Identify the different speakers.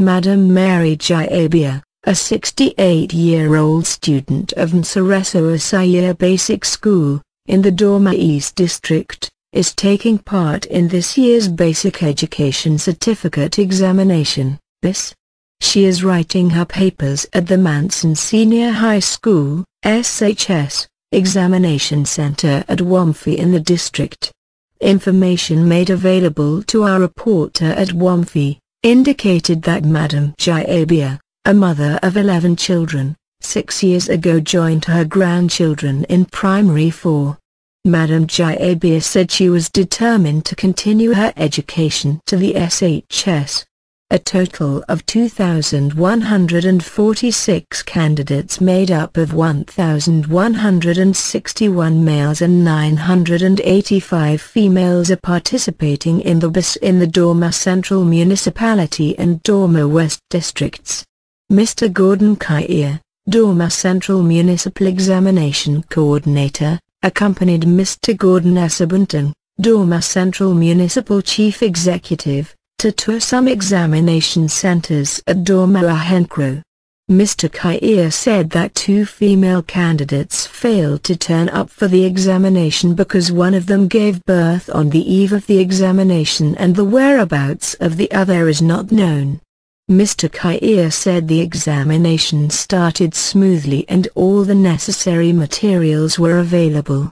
Speaker 1: Madam Mary Gyabea, a 68-year-old student of Nsereso-Asuhyia Basic School, in the Dormaa East District, is taking part in this year's Basic Education Certificate examination. This, she is writing her papers at the Mansen Senior High School, SHS, Examination Center at Wamfie in the district. Information made available to our reporter at Wamfie, indicated that Madam Gyabea, a mother of 11 children, six years ago joined her grandchildren in primary 4. Madam Gyabea said she was determined to continue her education to the SHS. A total of 2,146 candidates made up of 1,161 males and 985 females are participating in the BECE in the Dormaa Central Municipality and Dormaa West districts. Mr. Gordon Kyere, Dormaa Central Municipal Examination Coordinator, accompanied Mr. Gordon Asubonteng, Dormaa Central Municipal Chief Executive, to some examination centers at Dormaa-Ahenkro. Mr. Kyere said that two female candidates failed to turn up for the examination because one of them gave birth on the eve of the examination and the whereabouts of the other is not known. Mr. Kyere said the examination started smoothly and all the necessary materials were available.